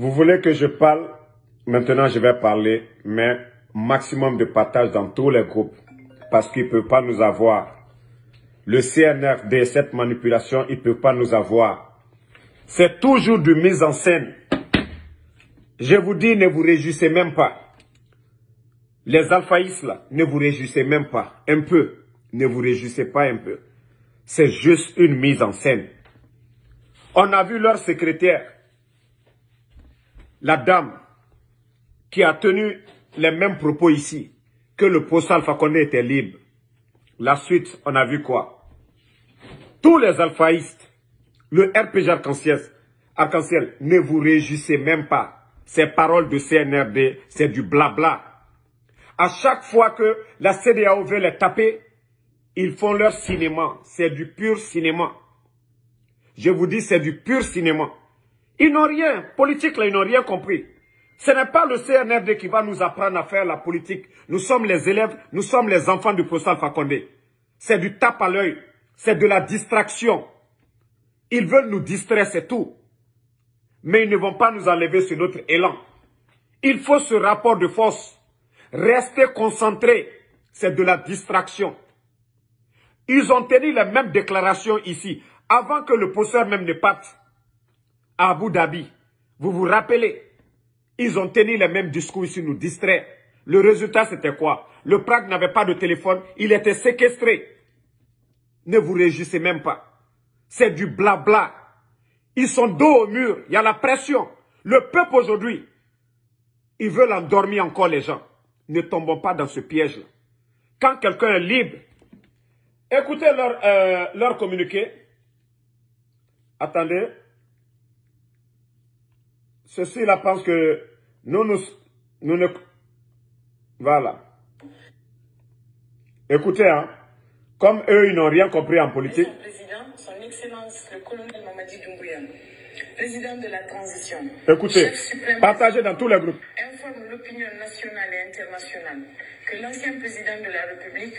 vous voulez que je parle? Maintenant, je vais parler, mais maximum de partage dans tous les groupes, parce qu'ils ne peuvent pas nous avoir. Le CNRD, cette manipulation, ils ne peuvent pas nous avoir. C'est toujours de mise en scène. Je vous dis, ne vous réjouissez même pas. Les alphaïstes, là, ne vous réjouissez même pas. Un peu. Ne vous réjouissez pas un peu. C'est juste une mise en scène. On a vu leur secrétaire, la dame, qui a tenu les mêmes propos ici, que le poste Alpha Condé était libre. La suite, on a vu quoi? Tous les alphaïstes, le RPG arc-en-ciel, ne vous réjouissez même pas. Ces paroles de CNRD, c'est du blabla. À chaque fois que la CDAO veut les taper, ils font leur cinéma. C'est du pur cinéma. Je vous dis, c'est du pur cinéma. Ils n'ont rien, politique là, ils n'ont rien compris. Ce n'est pas le CNRD qui va nous apprendre à faire la politique. Nous sommes les élèves, nous sommes les enfants du professeur Fakonde. C'est du tape à l'œil, c'est de la distraction. Ils veulent nous distraire, c'est tout. Mais ils ne vont pas nous enlever sur notre élan. Il faut ce rapport de force. Rester concentré, c'est de la distraction. Ils ont tenu les mêmes déclarations ici, avant que le professeur même ne parte Abu Dhabi. Vous vous rappelez ils ont tenu les mêmes discours ici, nous distraire. Le résultat, c'était quoi? Le Prague n'avait pas de téléphone, il était séquestré. Ne vous réjouissez même pas. C'est du blabla. Ils sont dos au mur, il y a la pression. Le peuple aujourd'hui, ils veulent endormir encore les gens. Ne tombons pas dans ce piège-là. Quand quelqu'un est libre, écoutez leur, euh, leur communiqué. Attendez. Ceux-ci-là pensent que nous, nous, nous ne... Voilà. Écoutez, hein, comme eux, ils n'ont rien compris en politique. Son président, son Excellence, le colonel Mamadi Doumbouya, président de la transition. Écoutez, partagez dans tous les groupes. informe l'opinion nationale et internationale que l'ancien président de la République,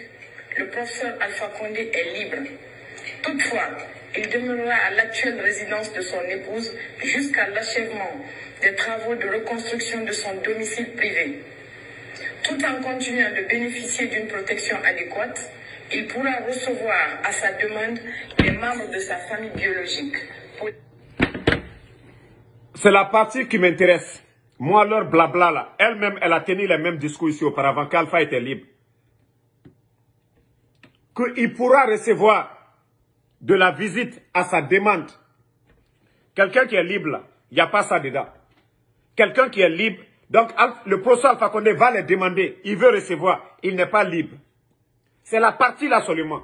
le professeur Alpha Condé, est libre. Toutefois, il demeurera à l'actuelle résidence de son épouse jusqu'à l'achèvement des travaux de reconstruction de son domicile privé. Tout en continuant de bénéficier d'une protection adéquate, il pourra recevoir à sa demande les membres de sa famille biologique. C'est la partie qui m'intéresse. Moi, leur blabla là, elle-même, elle a tenu les mêmes discours ici auparavant qu'Alpha était libre. Qu'il pourra recevoir de la visite à sa demande. Quelqu'un qui est libre il n'y a pas ça dedans. Quelqu'un qui est libre, donc le professeur Alpha Condé va les demander, il veut recevoir, il n'est pas libre. C'est la partie là seulement.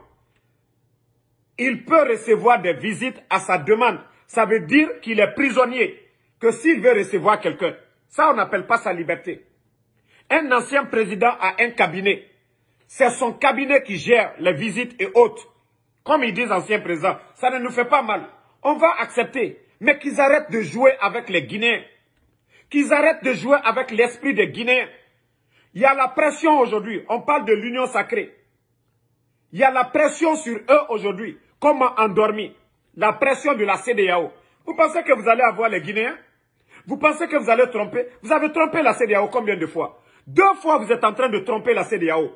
Il peut recevoir des visites à sa demande. Ça veut dire qu'il est prisonnier. Que s'il veut recevoir quelqu'un, ça on n'appelle pas sa liberté. Un ancien président a un cabinet. C'est son cabinet qui gère les visites et autres. Comme ils disent anciens présidents, ça ne nous fait pas mal. On va accepter. Mais qu'ils arrêtent de jouer avec les Guinéens. Qu'ils arrêtent de jouer avec l'esprit des Guinéens. Il y a la pression aujourd'hui. On parle de l'union sacrée. Il y a la pression sur eux aujourd'hui. Comment endormir? La pression de la CDAO. Vous pensez que vous allez avoir les Guinéens? Vous pensez que vous allez tromper? Vous avez trompé la CDAO combien de fois? Deux fois vous êtes en train de tromper la CDAO.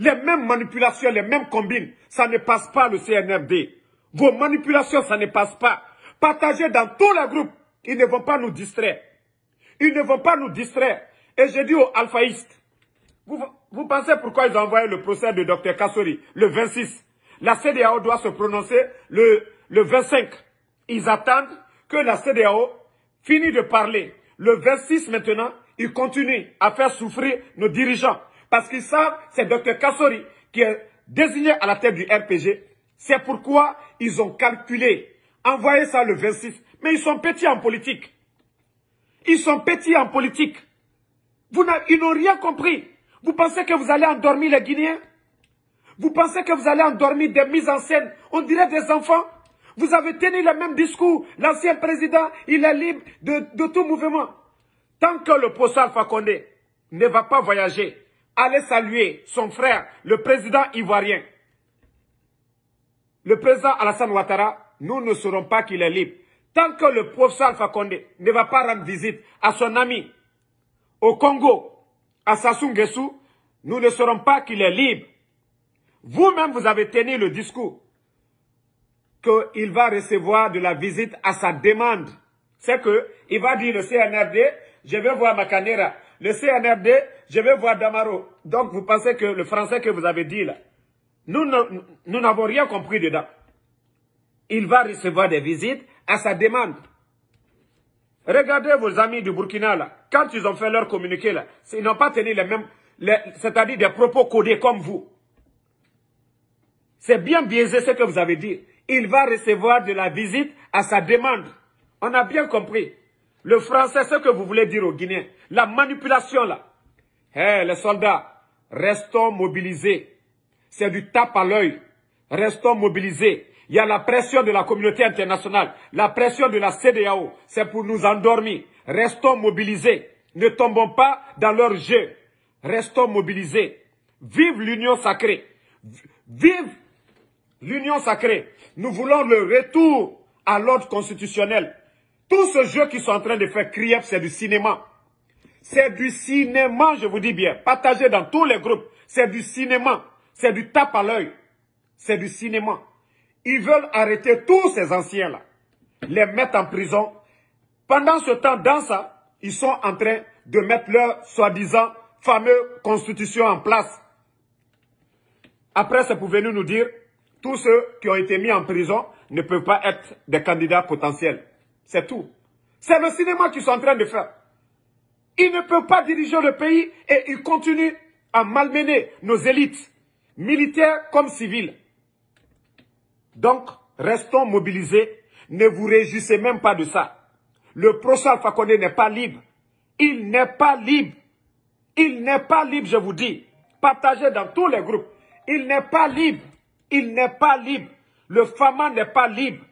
Les mêmes manipulations, les mêmes combines, ça ne passe pas le CNRD. Vos manipulations, ça ne passe pas. Partagez dans tous les groupes. Ils ne vont pas nous distraire. Ils ne vont pas nous distraire. Et je dis aux alphaïstes, vous, vous pensez pourquoi ils ont envoyé le procès de Dr Kassori le 26 La CDAO doit se prononcer le, le 25. Ils attendent que la CDAO finisse de parler. Le 26 maintenant, ils continuent à faire souffrir nos dirigeants. Parce qu'ils savent, c'est Dr Kassori qui est désigné à la tête du RPG. C'est pourquoi ils ont calculé, envoyé ça le 26. Mais ils sont petits en politique. Ils sont petits en politique. Vous ils n'ont rien compris. Vous pensez que vous allez endormir les Guinéens? Vous pensez que vous allez endormir des mises en scène? On dirait des enfants Vous avez tenu le même discours. L'ancien président, il est libre de, tout mouvement. Tant que le poste Fakonde ne va pas voyager, allez saluer son frère, le président ivoirien. Le président Alassane Ouattara, nous ne saurons pas qu'il est libre. Tant que le professeur Alpha Condé ne va pas rendre visite à son ami au Congo, à Sassou nous ne saurons pas qu'il est libre. Vous-même, vous avez tenu le discours qu'il va recevoir de la visite à sa demande. C'est que il va dire le CNRD, je vais voir Macanera. Le CNRD, je vais voir Damaro. Donc vous pensez que le français que vous avez dit là, nous n'avons rien compris dedans. Il va recevoir des visites à sa demande. Regardez vos amis du Burkina là, quand ils ont fait leur communiqué là, ils n'ont pas tenu les mêmes, c'est-à-dire des propos codés comme vous. C'est bien biaisé ce que vous avez dit. Il va recevoir de la visite à sa demande. On a bien compris. Le français, ce que vous voulez dire aux Guinéens, la manipulation là. Hé, les soldats, restons mobilisés. C'est du tape à l'œil. Restons mobilisés. Il y a la pression de la communauté internationale, la pression de la CDAO. C'est pour nous endormir. Restons mobilisés. Ne tombons pas dans leur jeu. Restons mobilisés. Vive l'union sacrée. Vive l'union sacrée. Nous voulons le retour à l'ordre constitutionnel. Tout ce jeu qu'ils sont en train de faire crier, c'est du cinéma. C'est du cinéma, je vous dis bien. Partagé dans tous les groupes. C'est du cinéma. C'est du tape à l'œil. C'est du cinéma. Ils veulent arrêter tous ces anciens-là, les mettre en prison. Pendant ce temps, dans ça, ils sont en train de mettre leur soi-disant fameuse constitution en place. Après, c'est pour venir nous dire, tous ceux qui ont été mis en prison ne peuvent pas être des candidats potentiels. C'est tout. C'est le cinéma qu'ils sont en train de faire. Ils ne peuvent pas diriger le pays et ils continuent à malmener nos élites, militaires comme civiles. Donc, restons mobilisés. Ne vous réjouissez même pas de ça. Le prochain Alpha n'est pas libre. Il n'est pas libre. Il n'est pas libre, je vous dis. Partagez dans tous les groupes. Il n'est pas libre. Il n'est pas libre. Le Fama n'est pas libre.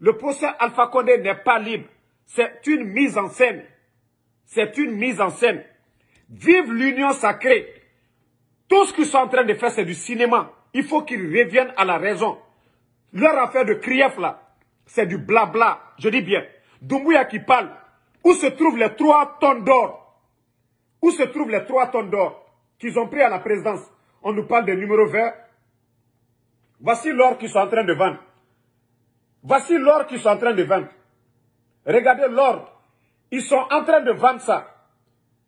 Le procès Alpha Condé n'est pas libre. C'est une mise en scène. C'est une mise en scène. Vive l'union sacrée. Tout ce qu'ils sont en train de faire, c'est du cinéma. Il faut qu'ils reviennent à la raison. Leur affaire de Krief, là, c'est du blabla. Je dis bien. Doumbouya qui parle. Où se trouvent les trois tonnes d'or? Où se trouvent les trois tonnes d'or qu'ils ont pris à la présidence? On nous parle des numéros verts. Voici l'or qu'ils sont en train de vendre. Voici l'or qu'ils sont en train de vendre. Regardez l'or. Ils sont en train de vendre ça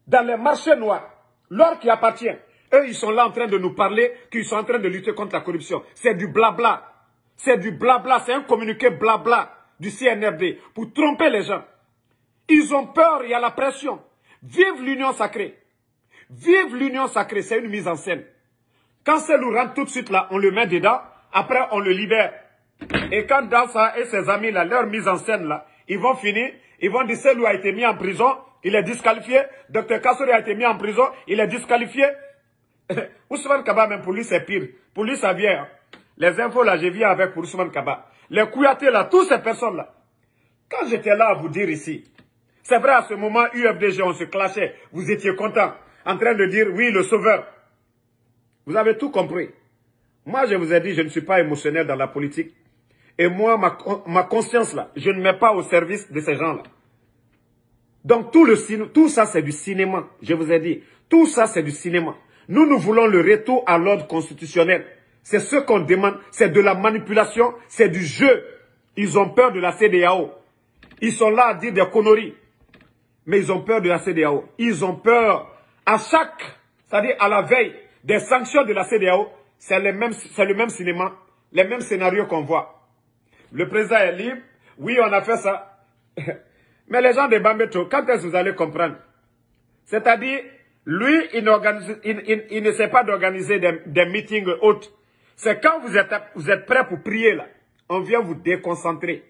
dans les marchés noirs. L'or qui appartient. Eux, ils sont là en train de nous parler qu'ils sont en train de lutter contre la corruption. C'est du blabla. C'est du blabla, c'est un communiqué blabla du CNRD pour tromper les gens. Ils ont peur, il y a la pression. Vive l'union sacrée. Vive l'union sacrée, c'est une mise en scène. Quand nous rentre tout de suite là, on le met dedans, après on le libère. Et quand Dansa et ses amis là, leur mise en scène là, ils vont finir, ils vont dire Selou a été mis en prison, il est disqualifié. Dr Kassouri a été mis en prison, il est disqualifié. Ousmane Kaba même pour lui c'est pire. Pour lui ça vient. Hein. Les infos là, je viens avec pour Ousmane Kaba. Les Kouyaté là, toutes ces personnes là. Quand j'étais là à vous dire ici, c'est vrai à ce moment, UFDG, on se clashait. Vous étiez content, en train de dire oui, le sauveur. Vous avez tout compris. Moi, je vous ai dit, je ne suis pas émotionnel dans la politique. Et moi, ma, ma conscience là, je ne mets pas au service de ces gens-là. Donc tout, le, tout ça, c'est du cinéma. Je vous ai dit, tout ça, c'est du cinéma. Nous, nous voulons le retour à l'ordre constitutionnel. C'est ce qu'on demande. C'est de la manipulation. C'est du jeu. Ils ont peur de la CDAO. Ils sont là à dire des conneries. Mais ils ont peur de la CDAO. Ils ont peur. À chaque, c'est-à-dire à la veille des sanctions de la CDAO, c'est le même, c'est le même cinéma, les mêmes scénarios qu'on voit. Le président est libre. Oui, on a fait ça. Mais les gens de Bambeto, quand est-ce que vous allez comprendre? C'est-à-dire, lui, il, ne sait pas d'organiser des, meetings hautes. C'est quand vous êtes, vous êtes prêts pour prier là, on vient vous déconcentrer.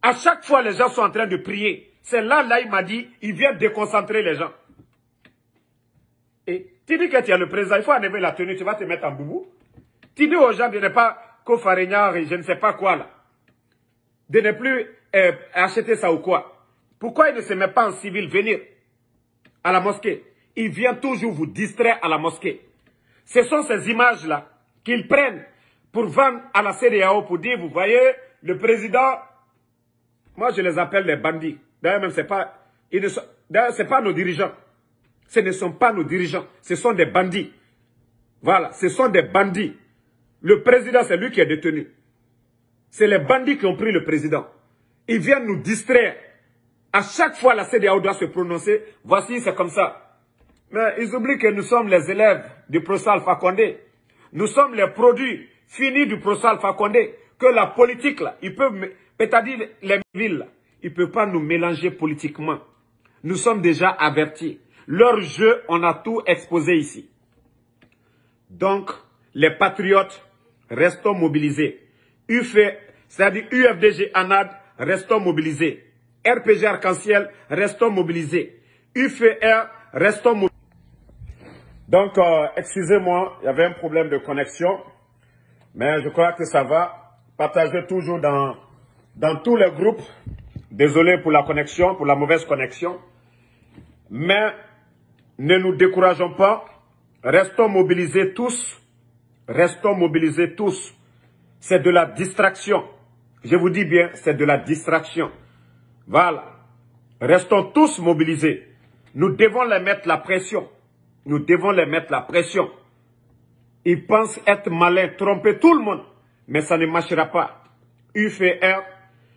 À chaque fois, les gens sont en train de prier. C'est là, là, il m'a dit, il vient déconcentrer les gens. Et tu dis que tu as le président, il faut enlever la tenue, tu vas te mettre en boubou. Tu dis aux gens de ne pas et je ne sais pas quoi là. De ne plus euh, acheter ça ou quoi. Pourquoi il ne se met pas en civil venir à la mosquée? Il vient toujours vous distraire à la mosquée. Ce sont ces images-là qu'ils prennent pour vendre à la CDAO pour dire, vous voyez, le président Moi, je les appelle les bandits. D'ailleurs, même, ce n'est pas, pas nos dirigeants. Ce ne sont pas nos dirigeants. Ce sont des bandits. Voilà, ce sont des bandits. Le président, c'est lui qui est détenu. C'est les bandits qui ont pris le président. Ils viennent nous distraire. À chaque fois, la CDAO doit se prononcer. Voici, c'est comme ça. Mais ils oublient que nous sommes les élèves du procès Alpha Condé. Nous sommes les produits finis du procès Alpha Condé. Que la politique, là, ils peuvent, c'est-à-dire les villes, ils ne peuvent pas nous mélanger politiquement. Nous sommes déjà avertis. Leur jeu, on a tout exposé ici. Donc, les patriotes, restons mobilisés. c'est-à-dire UFDG ANAD, restons mobilisés. RPG Arc-en-Ciel, restons mobilisés. UFR, restons mobilisés. Donc, euh, excusez-moi, il y avait un problème de connexion, mais je crois que ça va. Partagez toujours dans tous les groupes. Désolé pour la connexion, pour la mauvaise connexion. Mais ne nous décourageons pas. Restons mobilisés tous. Restons mobilisés tous. C'est de la distraction. Je vous dis bien, c'est de la distraction. Voilà. Restons tous mobilisés. Nous devons les mettre la pression. Nous devons les mettre la pression. Ils pensent être malins, tromper tout le monde. Mais ça ne marchera pas. UFR,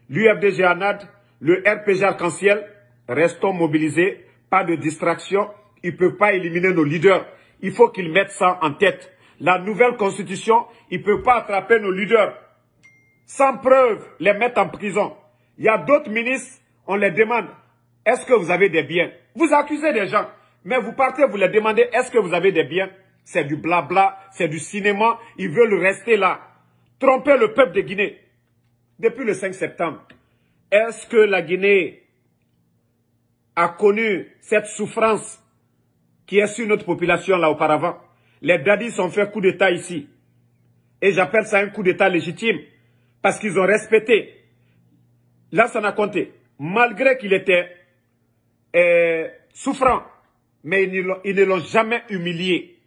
l'UFDG ANAD, le RPG Arc-en-Ciel, restons mobilisés. Pas de distraction. Ils ne peuvent pas éliminer nos leaders. Il faut qu'ils mettent ça en tête. La nouvelle constitution, ils ne peuvent pas attraper nos leaders. Sans preuve, les mettre en prison. Il y a d'autres ministres, on les demande, est-ce que vous avez des biens? Vous accusez des gens. Mais vous partez, vous les demandez, est-ce que vous avez des biens? C'est du blabla, c'est du cinéma, ils veulent rester là. Tromper le peuple de Guinée. Depuis le 5 septembre, est-ce que la Guinée a connu cette souffrance qui est sur notre population là auparavant? Les dadis ont fait coup d'État ici. Et j'appelle ça un coup d'État légitime. Parce qu'ils ont respecté. Là, ça compté. Malgré qu'il était euh, souffrant, mais ils ne l'ont jamais humilié.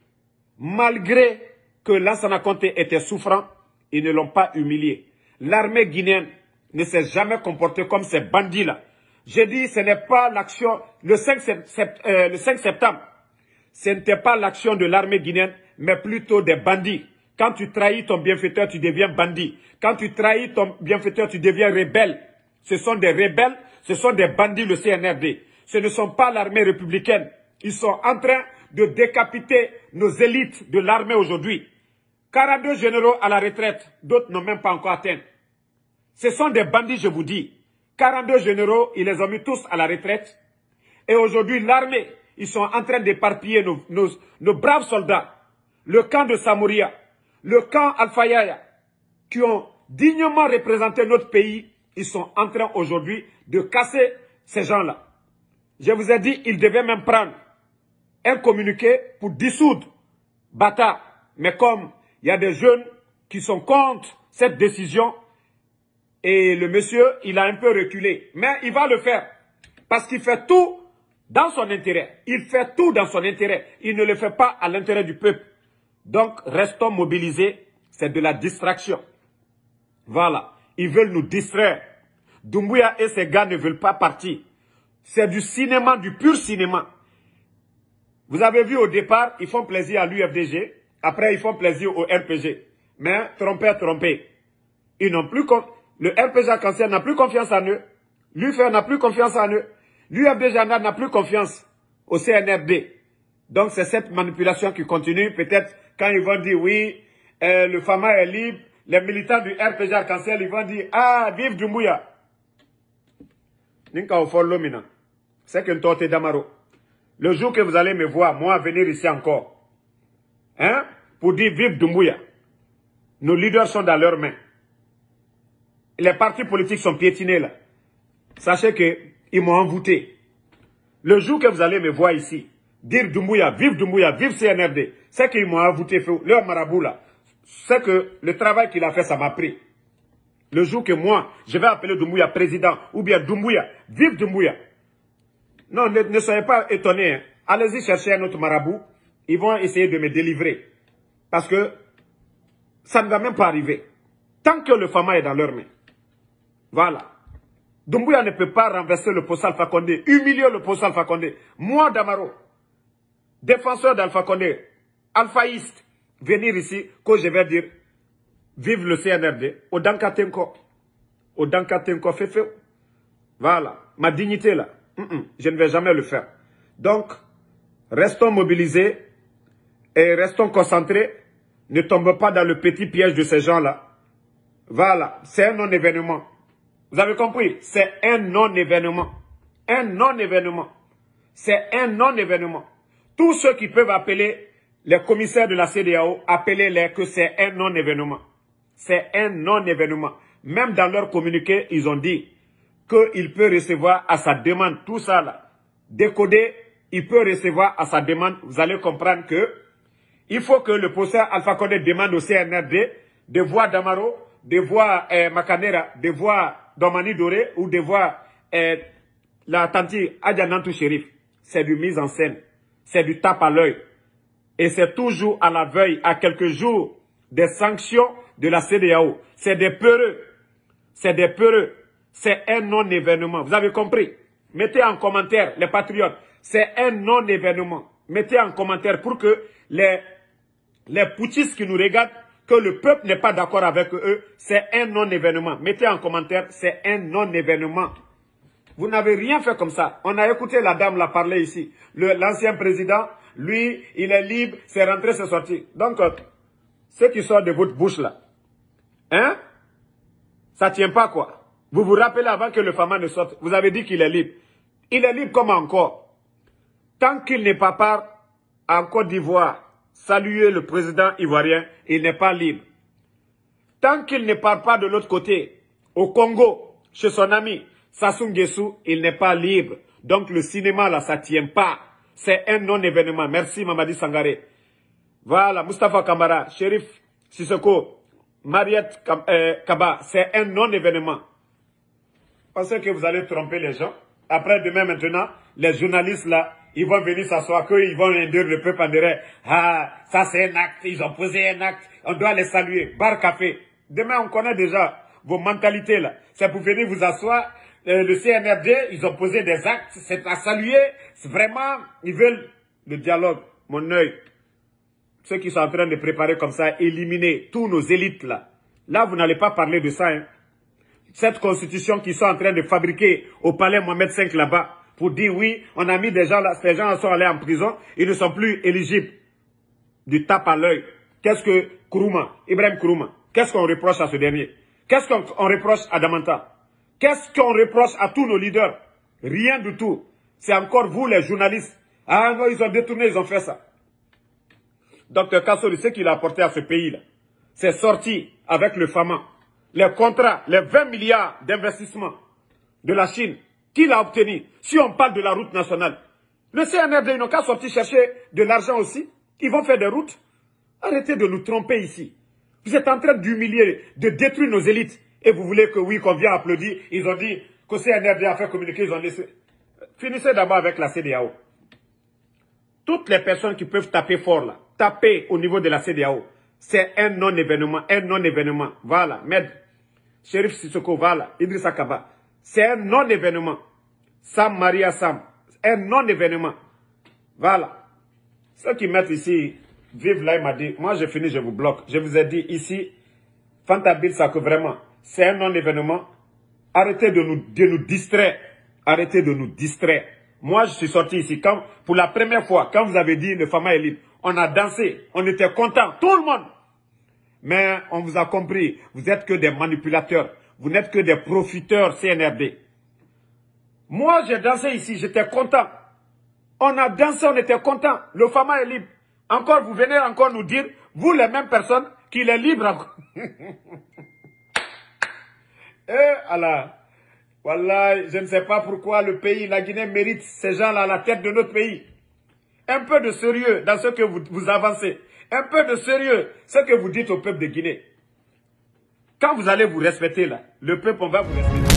Malgré que Lansana Conté était souffrant, ils ne l'ont pas humilié. L'armée guinéenne ne s'est jamais comportée comme ces bandits-là. J'ai dit, ce n'est pas l'action, le, 5 euh, le 5 septembre, ce n'était pas l'action de l'armée guinéenne, mais plutôt des bandits. Quand tu trahis ton bienfaiteur, tu deviens bandit. Quand tu trahis ton bienfaiteur, tu deviens rebelle. Ce sont des rebelles, ce sont des bandits, le CNRD. Ce ne sont pas l'armée républicaine. Ils sont en train de décapiter nos élites de l'armée aujourd'hui. 42 généraux à la retraite, d'autres n'ont même pas encore atteint. Ce sont des bandits, je vous dis. 42 généraux, ils les ont mis tous à la retraite. Et aujourd'hui, l'armée, ils sont en train d'éparpiller nos, nos, braves soldats. Le camp de Samouria, le camp Al-Fayaya, qui ont dignement représenté notre pays, ils sont en train aujourd'hui de casser ces gens-là. Je vous ai dit, ils devaient même prendre un communiqué pour dissoudre Bata. Mais comme il y a des jeunes qui sont contre cette décision, et le monsieur, il a un peu reculé. Mais il va le faire. Parce qu'il fait tout dans son intérêt. Il fait tout dans son intérêt. Il ne le fait pas à l'intérêt du peuple. Donc, restons mobilisés. C'est de la distraction. Voilà. Ils veulent nous distraire. Doumbouya et ses gars ne veulent pas partir. C'est du cinéma, du pur cinéma. Vous avez vu au départ, ils font plaisir à l'UFDG. Après, ils font plaisir au RPG. Mais, trompé, trompé. Ils n'ont plus... Le RPG cancer n'a plus confiance en eux. L'UFR n'a plus confiance en eux. L'UFDG n'a plus confiance au CNRD. Donc, c'est cette manipulation qui continue. Peut-être quand ils vont dire oui, euh, le FAMA est libre, les militants du RPG cancer ils vont dire ah, vive Dumbuya. Ninka C'est que Ntote Damaro. Le jour que vous allez me voir, moi, venir ici encore, hein, pour dire vive Dumbuya, nos leaders sont dans leurs mains. Les partis politiques sont piétinés là. Sachez qu'ils m'ont envoûté. Le jour que vous allez me voir ici, dire Dumbuya, vive Dumbuya, vive CNRD, c'est qu'ils m'ont envoûté, leur marabout là. C'est que le travail qu'il a fait, ça m'a pris. Le jour que moi, je vais appeler Dumbuya président, ou bien Dumbuya, vive Dumbuya, non, ne, soyez pas étonnés. Hein. Allez-y chercher un autre marabout. Ils vont essayer de me délivrer. Parce que ça ne va même pas arriver. Tant que le FAMA est dans leurs mains. Voilà. Doumbouya ne peut pas renverser le poste Alpha Condé, humilier le poste Alpha Condé. Moi, Damaro, défenseur d'Alpha Condé, alphaïste, venir ici, que je vais dire, vive le CNRD, au Dankatenko, au Dankatenko, fait Voilà, ma dignité là, je ne vais jamais le faire. Donc, restons mobilisés et restons concentrés. Ne tombez pas dans le petit piège de ces gens-là. Voilà, c'est un non-événement. Vous avez compris? C'est un non-événement. Un non-événement. C'est un non-événement. Tous ceux qui peuvent appeler les commissaires de la CDAO, appelez-les que c'est un non-événement. C'est un non-événement. Même dans leur communiqué, ils ont dit qu'il peut recevoir à sa demande tout ça là. Décodé, il peut recevoir à sa demande. Vous allez comprendre que il faut que le professeur Alpha Condé demande au CNRD de voir Damaro, de voir eh, Makanera, de voir Domani Doré ou de voir eh, la tante Adjanantou Shérif. C'est du mise en scène. C'est du tape à l'œil. Et c'est toujours à la veille, à quelques jours des sanctions de la CDAO. C'est des peureux. C'est des peureux. C'est un non-événement. Vous avez compris? Mettez en commentaire, les patriotes. C'est un non-événement. Mettez en commentaire pour que les, les poutistes qui nous regardent, que le peuple n'est pas d'accord avec eux, c'est un non-événement. Mettez en commentaire, c'est un non-événement. Vous n'avez rien fait comme ça. On a écouté la dame la parler ici. L'ancien président, lui, il est libre, c'est rentré, c'est sorti. Donc, euh, ce qui sort de votre bouche là, hein, ça tient pas quoi. Vous vous rappelez avant que le Fama ne sorte, vous avez dit qu'il est libre. Il est libre comme encore. Tant qu'il n'est pas part en Côte d'Ivoire, saluer le président ivoirien, il n'est pas libre. Tant qu'il ne part pas de l'autre côté, au Congo, chez son ami Sassou Nguessou, il n'est pas libre. Donc le cinéma là, ça tient pas. C'est un non-événement. Merci Mamadi Sangaré. Voilà, Mustafa Kamara, Shérif Sissoko, Mariette euh, Kaba, c'est un non-événement. Pensez que vous allez tromper les gens. Après demain maintenant, les journalistes là, ils vont venir s'asseoir, qu'ils vont induire le peuple en direct. Ah, ça c'est un acte, ils ont posé un acte, on doit les saluer. Bar café. Demain, on connaît déjà vos mentalités là. C'est pour venir vous asseoir. Euh, le CNRD, ils ont posé des actes, c'est à saluer. Vraiment, ils veulent le dialogue. Mon œil. Ceux qui sont en train de préparer comme ça, éliminer tous nos élites là. Là, vous n'allez pas parler de ça. Hein. Cette constitution qu'ils sont en train de fabriquer au palais Mohamed V là-bas, pour dire oui, on a mis des gens là, ces gens sont allés en prison, ils ne sont plus éligibles. Du tape à l'œil. Qu'est-ce que Kourouma, Ibrahim Kourouma, qu'est-ce qu'on reproche à ce dernier? Qu'est-ce qu'on reproche à Damanta? Qu'est-ce qu'on reproche à tous nos leaders? Rien du tout. C'est encore vous les journalistes. Ah non, ils ont détourné, ils ont fait ça. Docteur Kassori, ce qu'il a apporté à ce pays-là, c'est sorti avec le FAMA. Les contrats, les 20 milliards d'investissements de la Chine, qu'il a obtenu. Si on parle de la route nationale, le CNRD, n'ont qu'à sortir chercher de l'argent aussi. Ils vont faire des routes. Arrêtez de nous tromper ici. Vous êtes en train d'humilier, de détruire nos élites. Et vous voulez que oui, qu'on vienne applaudir. Ils ont dit que CNRD a fait communiquer, ils ont laissé. Finissez d'abord avec la CDAO. Toutes les personnes qui peuvent taper fort là, taper au niveau de la CDAO, c'est un non-événement, un non-événement. Voilà, Med, Sheriff Sissoko, voilà, Idrissa Kaba. C'est un non-événement. Sam Maria Sam, un non-événement. Voilà. Ceux qui mettent ici, vive là, il m'a dit, moi j'ai fini, je vous bloque. Je vous ai dit ici, Fantabil, que vraiment, c'est un non-événement. Arrêtez de nous, de nous distraire. Arrêtez de nous distraire. Moi, je suis sorti ici pour la première fois, quand vous avez dit le Fama est on a dansé, on était content, tout le monde. Mais on vous a compris, vous êtes que des manipulateurs, vous n'êtes que des profiteurs CNRD. Moi, j'ai dansé ici, j'étais content. On a dansé, on était content. Le Fama est libre. Encore, vous venez encore nous dire, vous les mêmes personnes, qu'il est libre encore. Eh. Voilà, je ne sais pas pourquoi le pays, la Guinée mérite ces gens-là à la tête de notre pays. Un peu de sérieux dans ce que vous avancez. Un peu de sérieux, ce que vous dites au peuple de Guinée. Quand vous allez vous respecter là, le peuple, va vous respecter.